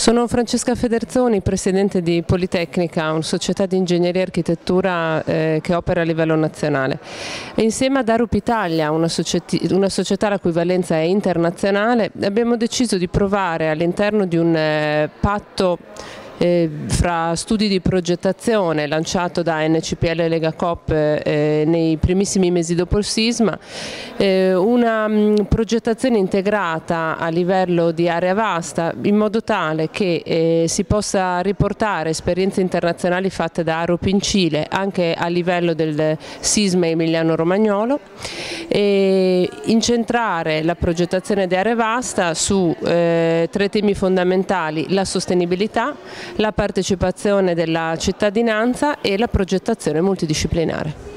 Sono Francesca Federzoni, presidente di Politecnica, una società di ingegneria e architettura eh, che opera a livello nazionale. E insieme ad Arup Italia, una, una, società la cui valenza è internazionale, abbiamo deciso di provare all'interno di un eh, patto eh, fra studi di progettazione lanciato da NCPL Lega Coop eh, nei primissimi mesi dopo il sisma, eh, una mh, mm, progettazione integrata a livello di area vasta in modo tale che eh, si possa riportare esperienze internazionali fatte da Arup in Cile anche a livello del sisma emiliano-romagnolo e incentrare la progettazione di area vasta su eh, tre temi fondamentali, la sostenibilità, la partecipazione della cittadinanza e la progettazione multidisciplinare.